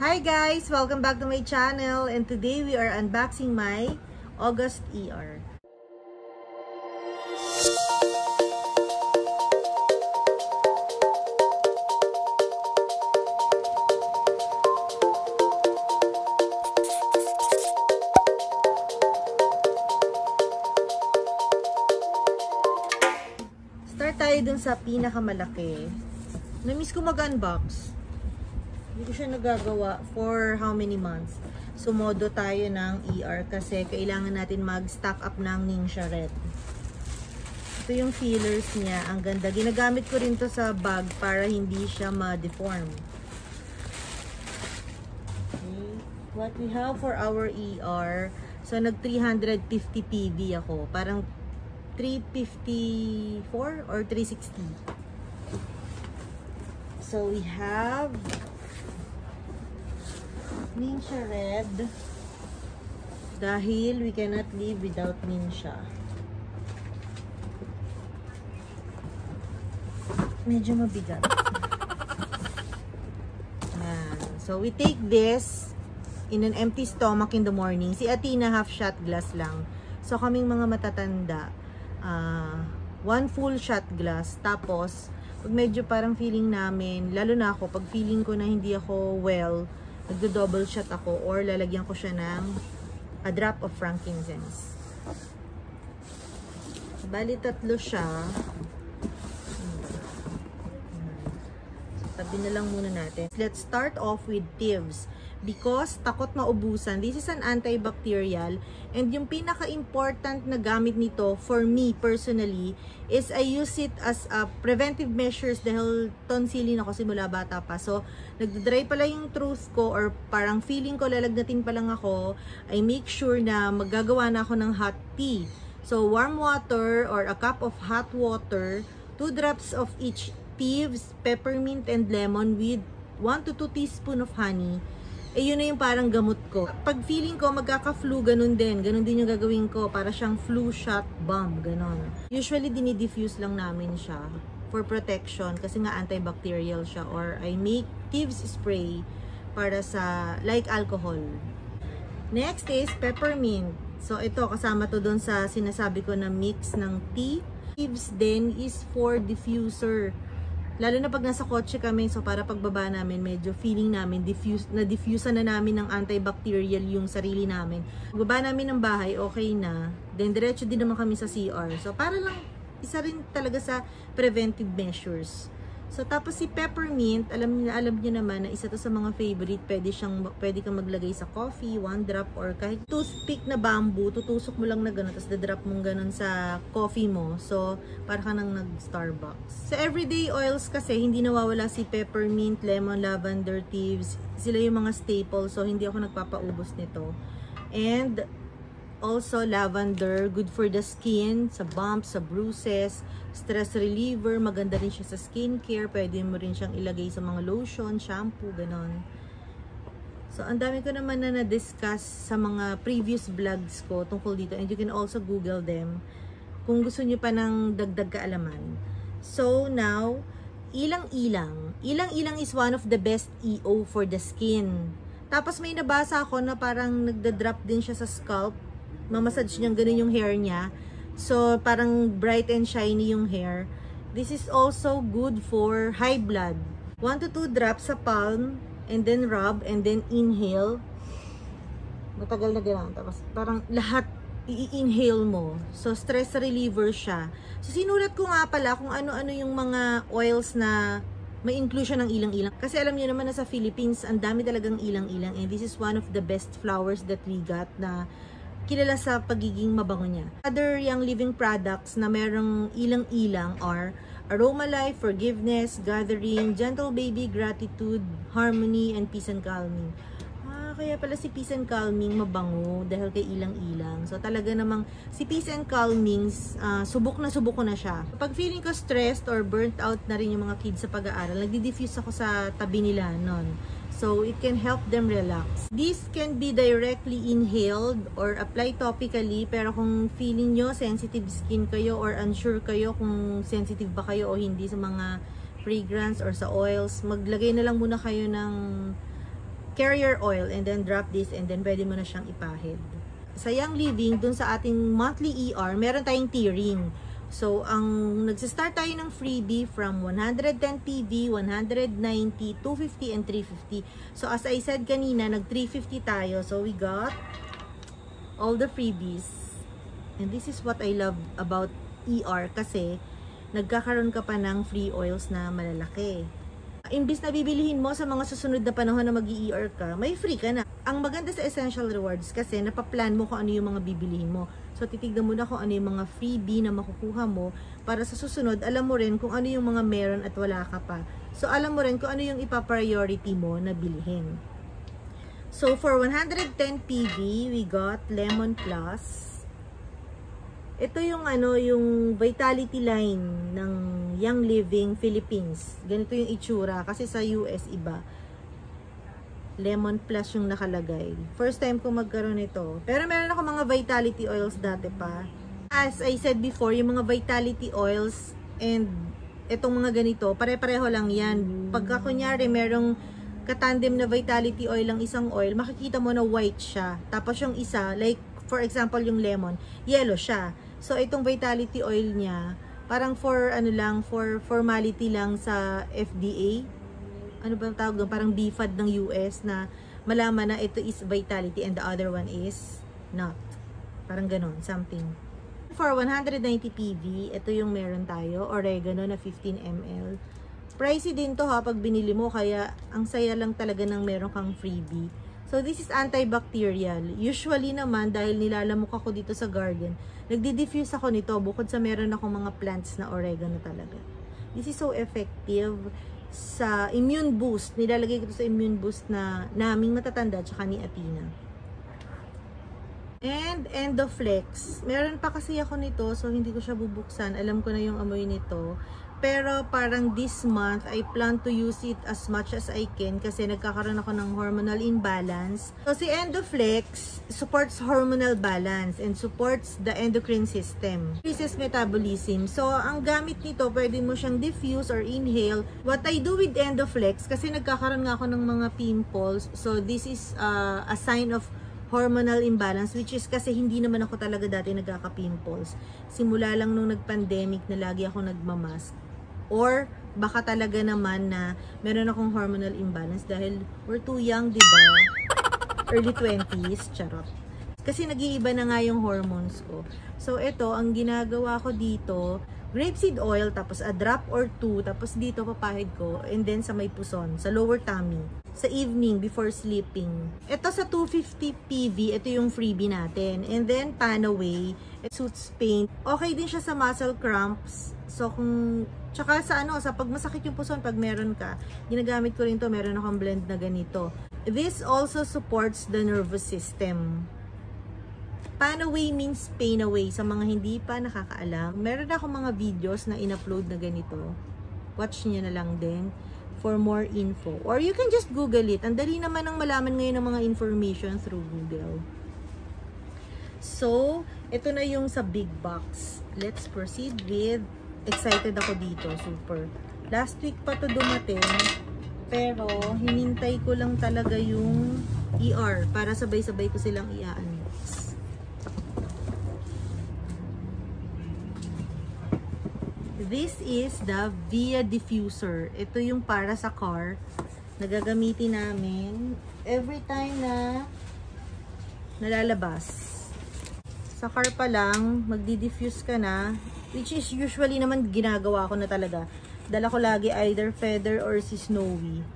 Hi guys! Welcome back to my channel and today we are unboxing my August ER. Start tayo dun sa pinakamalaki. Na-miss ko mag-unbox. Hindi ko siya nagagawa for how many months. Sumodo tayo ng ER kasi kailangan natin mag-stock up ng Ningxia Red. Ito yung feelers niya. Ang ganda. Ginagamit ko rin to sa bag para hindi siya ma-deform. Okay. What we have for our ER. So, nag 350 PV ako. Parang 354 or 360. So, we have Minsha Red. Dahil we cannot live without Minsha. Medyo mabigat. Yan. So, we take this in an empty stomach in the morning. Si Atina, half shot glass lang. So, kaming mga matatanda, uh, one full shot glass. Tapos, pag medyo parang feeling namin, lalo na ako, pag feeling ko na hindi ako well, nagdo-double shot ako or lalagyan ko siya ng a drop of frankincense. Bali, tatlo siya. So, tabi na lang muna natin. Let's start off with thieves because takot maubusan. This is an antibacterial and yung pinaka-important na gamit nito for me personally is I use it as a preventive measures dahil tonsilin ako simula bata pa. So, nagdadry pala yung truth ko or parang feeling ko lalagnatin pa lang ako, I make sure na magagawa na ako ng hot tea. So, warm water or a cup of hot water, 2 drops of each thieves, peppermint, and lemon with 1 to 2 teaspoon of honey eh yun na yung parang gamot ko. Pag feeling ko magkaka-flu, ganun din. Ganun din yung gagawin ko. Para siyang flu shot bomb, ganun. Usually, dinidiffuse lang namin siya for protection kasi nga antibacterial siya or I make thieves spray para sa like alcohol. Next is peppermint. So ito kasama to doon sa sinasabi ko na mix ng tea. Thieves din is for diffuser Lalo na pag nasa kotse kami, so para pagbaba namin, medyo feeling namin, diffuse, na diffuse na namin ng antibacterial yung sarili namin. Pagbaba namin ng bahay, okay na. Then, diretso din naman kami sa CR. So, para lang, isa rin talaga sa preventive measures. So, tapos si peppermint, alam niyo alam niyo naman na isa to sa mga favorite. Pwede siyang pwede kang maglagay sa coffee, one drop or kahit toothpick na bamboo, tutusok mo lang na gano'n tapos drop mong gano'n sa coffee mo. So, para ka nang nag-Starbucks. Sa everyday oils kasi hindi nawawala si peppermint, lemon, lavender, thieves. Sila yung mga staple so hindi ako nagpapaubos nito. And Also, lavender, good for the skin, sa bumps, sa bruises, stress reliever, maganda rin siya sa skincare. Pwede mo rin siyang ilagay sa mga lotion, shampoo, ganon. So, ang dami ko naman na na-discuss sa mga previous vlogs ko tungkol dito. And you can also Google them kung gusto nyo pa ng dagdag kaalaman. So, now, ilang-ilang. Ilang-ilang is one of the best EO for the skin. Tapos may nabasa ako na parang nagda-drop din siya sa scalp mamassage niyang ganun yung hair niya. So, parang bright and shiny yung hair. This is also good for high blood. 1 to 2 drops sa palm, and then rub, and then inhale. Matagal na ganun. Tapos, parang lahat i-inhale mo. So, stress reliever siya. So, sinulat ko nga pala kung ano-ano yung mga oils na may inclusion ng ilang-ilang. Kasi alam niyo naman na sa Philippines, ang dami talagang ilang-ilang. And this is one of the best flowers that we got na kilala sa pagiging mabango niya. Other young living products na merong ilang-ilang are Aroma Life, Forgiveness, Gathering, Gentle Baby, Gratitude, Harmony, and Peace and Calming. Ah, kaya pala si Peace and Calming mabango dahil kay ilang-ilang. So talaga namang si Peace and Calming, uh, subok na subok ko na siya. Pag feeling ko stressed or burnt out na rin yung mga kids sa pag-aaral, nagdi-diffuse ako sa tabi nila noon. So, it can help them relax. This can be directly inhaled or applied topically. Pero kung feeling nyo sensitive skin kayo or unsure kayo kung sensitive ba kayo o hindi sa mga fragrance or sa oils, maglagay na lang muna kayo ng carrier oil and then drop this and then pwede mo na siyang ipahid. Sa Young Living, dun sa ating monthly ER, meron tayong tiering. So, ang nagsistart tayo ng freebie from 110 PV, 190, 250, and 350. So, as I said kanina, nag 350 tayo. So, we got all the freebies. And this is what I love about ER kasi nagkakaroon ka pa ng free oils na malalaki. Imbis na bibilihin mo sa mga susunod na panahon na mag-ER ka, may free ka na. Ang maganda sa Essential Rewards kasi napaplan mo kung ano yung mga bibilihin mo. So titignan mo na kung ano yung mga freebie na makukuha mo para sa susunod, alam mo rin kung ano yung mga meron at wala ka pa. So alam mo rin kung ano yung ipa-priority mo na bilhin. So for 110 PV, we got Lemon Plus. Ito yung ano, yung vitality line ng Young Living Philippines. Ganito yung itsura kasi sa US iba. Lemon Plus yung nakalagay. First time ko magkaroon nito. Pero meron ako mga vitality oils dati pa. As I said before, yung mga vitality oils and itong mga ganito, pare-pareho lang yan. Pagka kunyari merong katandem na vitality oil lang isang oil, makikita mo na white siya. Tapos yung isa, like for example yung lemon, yellow siya. So, itong vitality oil niya, parang for, ano lang, for formality lang sa FDA. Ano ba tawag doon? Parang BFAD ng US na malaman na ito is vitality and the other one is not. Parang ganon, something. For 190 PV, ito yung meron tayo, oregano na 15 ml. Pricey din to ha pag binili mo, kaya ang saya lang talaga ng meron kang freebie. So, this is antibacterial. Usually naman, dahil nilalamok ako dito sa garden, nagdi-diffuse ako nito bukod sa meron akong mga plants na oregano talaga. This is so effective sa immune boost. Nilalagay ko sa immune boost na naming matatanda tsaka ni Atina. And Endoflex. Meron pa kasi ako nito so hindi ko siya bubuksan. Alam ko na yung amoy nito. Pero parang this month, I plan to use it as much as I can kasi nagkakaroon ako ng hormonal imbalance. So si Endoflex supports hormonal balance and supports the endocrine system. Increases metabolism. So ang gamit nito, pwede mo siyang diffuse or inhale. What I do with Endoflex, kasi nagkakaroon nga ako ng mga pimples. So this is uh, a sign of hormonal imbalance which is kasi hindi naman ako talaga dati nagkaka-pimples. Simula lang nung nag-pandemic na lagi ako nagmamask Or baka talaga naman na meron akong hormonal imbalance dahil we're too young, di ba? Early 20s, charot. Kasi nag-iiba na nga yung hormones ko. So, ito, ang ginagawa ko dito, grapeseed oil, tapos a drop or two, tapos dito papahid ko, and then sa may puson, sa lower tummy, sa evening before sleeping. Ito sa 250 PV, ito yung freebie natin. And then, Panaway, it suits pain. Okay din siya sa muscle cramps. So, kung Tsaka sa ano, sa pag masakit yung puson, pag meron ka, ginagamit ko rin to, meron akong blend na ganito. This also supports the nervous system. Pan away means pain away. Sa mga hindi pa nakakaalam, meron ako mga videos na in-upload na ganito. Watch niyo na lang din for more info. Or you can just Google it. Ang dali naman ng malaman ngayon ng mga information through Google. So, ito na yung sa big box. Let's proceed with excited ako dito, super. Last week pa to dumating, pero hinintay ko lang talaga yung ER para sabay-sabay ko silang i-unbox. This is the Via Diffuser. Ito yung para sa car na gagamitin namin every time na nalalabas. Sa car pa lang, magdi-diffuse ka na Which is usually naman ginagawa ko na talaga. Dala ko lagi either feather or si snowy.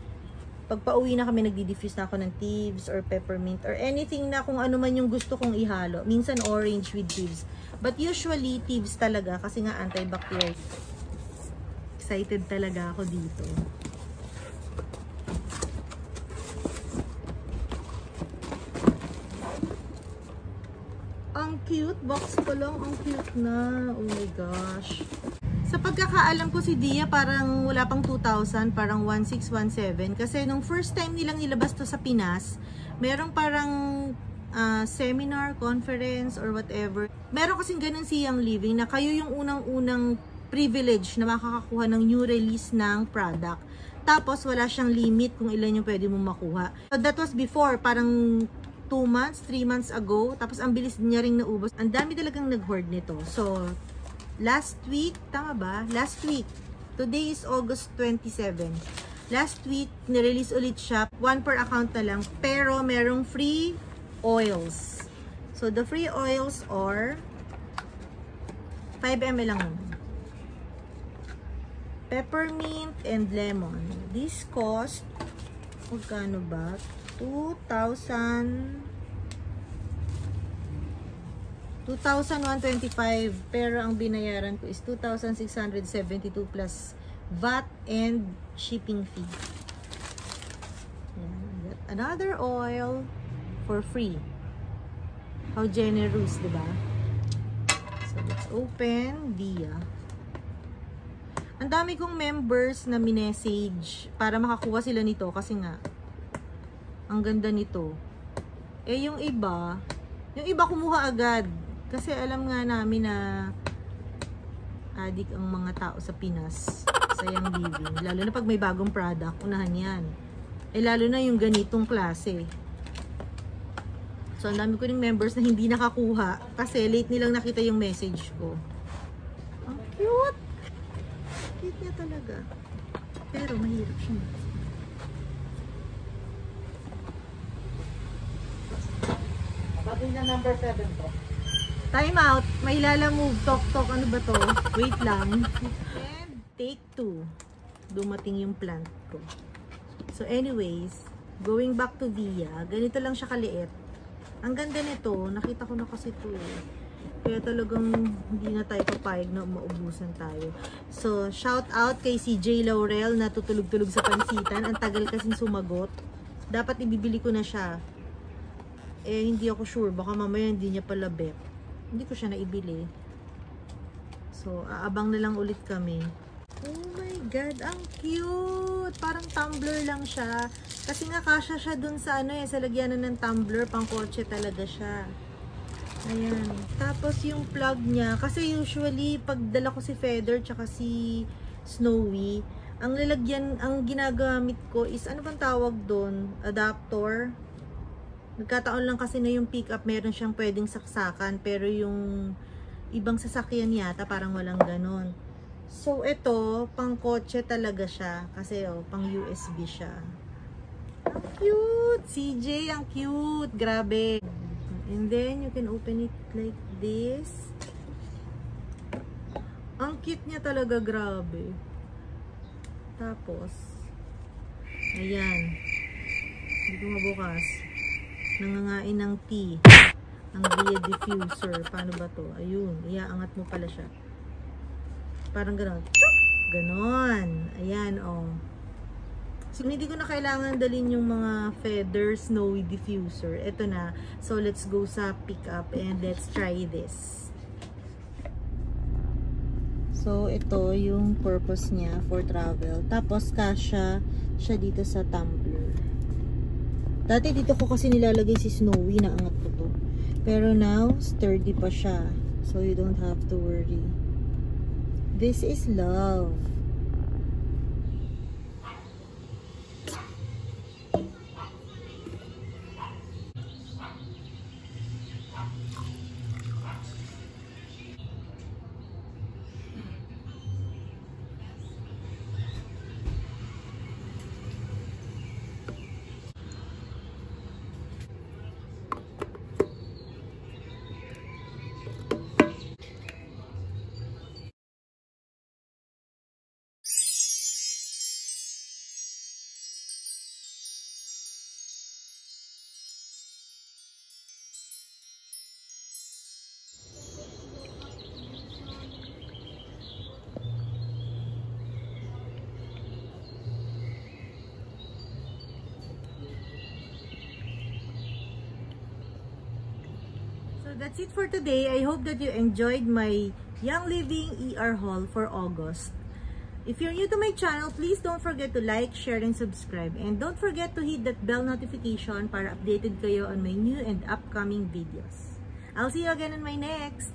Pag pauwi na kami, nagdi-diffuse na ako ng thieves or peppermint or anything na kung ano man yung gusto kong ihalo. Minsan orange with thieves. But usually thieves talaga kasi nga antibacterial. Excited talaga ako dito. Ang cute. Box ko lang. Ang cute na. Oh my gosh. Sa pagkakaalam ko si Dia parang wala pang 2,000, parang 1,617. Kasi nung first time nilang nilabas to sa Pinas, merong parang uh, seminar, conference, or whatever. Meron kasing ganun si Young Living na kayo yung unang-unang privilege na makakakuha ng new release ng product Tapos, wala siyang limit kung ilan yung pwede mong makuha. So, that was before, parang 2 months, 3 months ago. Tapos, ang bilis niya ring naubos. Ang dami talagang nag-hoard nito. So, last week, tama ba? Last week. Today is August 27. Last week, nirelease ulit siya. One per account na lang. Pero, merong free oils. So, the free oils are 5 ml lang. Peppermint and lemon. This cost, magkano ba? 2,000 2,125 pero ang binayaran ko is 2,672 plus VAT and shipping fee. Another oil for free. How generous, di ba? So, let's open via. Ang dami kong members na minessage para makakuha sila nito kasi nga, ang ganda nito. Eh, yung iba, yung iba kumuha agad. Kasi alam nga namin na adik ang mga tao sa Pinas sa young living. Lalo na pag may bagong product, unahan yan. Eh lalo na yung ganitong klase. So ang dami ko ng members na hindi nakakuha kasi late nilang nakita yung message ko. Ang cute! Cute niya talaga. Pero mahirap siya. Sabi niya number 7 to. Time out. May lala move. Tok tok. Ano ba to? Wait lang. And take two. Dumating yung plant ko. So anyways, going back to Via, ganito lang siya kaliit. Ang ganda nito, nakita ko na kasi ito eh. Kaya talagang hindi na tayo papayag na maubusan tayo. So, shout out kay si J. Laurel na tutulog-tulog sa pansitan. Ang tagal kasing sumagot. Dapat ibibili ko na siya. Eh, hindi ako sure. Baka mamaya hindi niya pala bet. Hindi ko siya naibili. So, aabang na lang ulit kami. Oh my God, ang cute! Parang tumbler lang siya. Kasi nga kasha siya dun sa ano eh, sa lagyanan ng tumbler, pang kotse talaga siya. Ayan. Tapos yung plug niya, kasi usually pag dala ko si Feather tsaka si Snowy, ang lalagyan, ang ginagamit ko is, ano bang tawag doon? Adapter. Nagkataon lang kasi na yung pickup meron siyang pwedeng saksakan, pero yung ibang sasakyan yata parang walang ganon. So, ito, pang kotse talaga siya. Kasi, oh, pang USB siya. Ang cute! CJ, ang cute! Grabe! And then, you can open it like this. Ang cute niya talaga, grabe. Tapos, ayan. Hindi ko mabukas. Nangangain ng tea. Ang Via diffuser. Paano ba to? Ayun. Iaangat mo pala siya. Parang ganon. Ganon. Ayan, oh. So, hindi ko na kailangan dalhin yung mga feather snowy diffuser. Ito na. So, let's go sa pick up and let's try this. So, ito yung purpose niya for travel. Tapos, kasha siya dito sa tumbler. Dati dito ko kasi nilalagay si Snowy na angat ko to. Pero now, sturdy pa siya. So, you don't have to worry. This is love. That's it for today. I hope that you enjoyed my Young Living ER haul for August. If you're new to my channel, please don't forget to like, share, and subscribe. And don't forget to hit that bell notification para updated kayo on my new and upcoming videos. I'll see you again in my next.